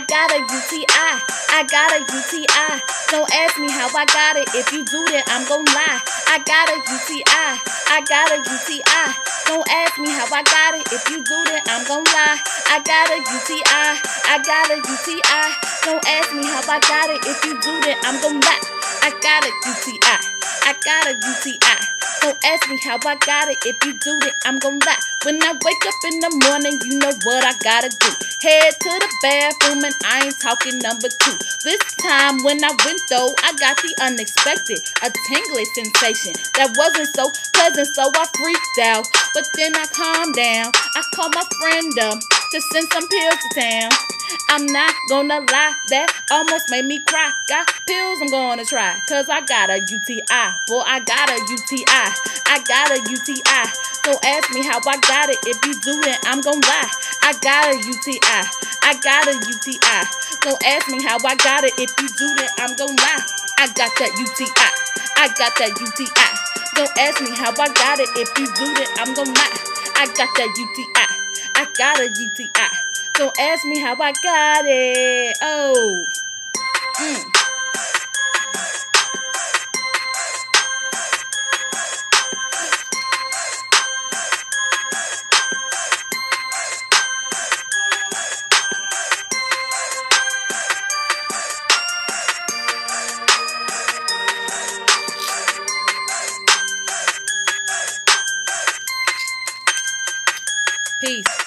I got a UTI. I got a UTI. Don't ask me how I got it. If you do that, I'm gon' lie. I got a UTI. I got a UTI. Don't ask me how I got it. If you do that, I'm gon' lie. I got a UTI. I got a UTI. Don't ask me how I got it. If you do that, I'm gon' lie. I got a UTI. I got a UTI. Don't ask me how I got it. If you do it, I'm gon' lie. When I wake up in the morning, you know what I gotta do. Head to the bathroom and I ain't talking number two. This time when I went though, I got the unexpected, a tingling sensation that wasn't so pleasant, so I freaked out. But then I calmed down. I called my friend up to send some pills to town. I'm not gonna lie, that almost made me cry. Got pills I'm gonna try, cause I got a UTI. Boy, I got a UTI. I got a UTI. So ask me how I got it. If you do it, I'm gonna lie. I got a UTI. I got a UTI. So ask me how I got it. If you do it, I'm gonna lie. I got that UTI. I got that UTI. Don't ask me how I got it. If you do it, I'm gonna lie. I got that UTI. I got a UTI. Don't ask me how I got it. Oh. Mm. Peace.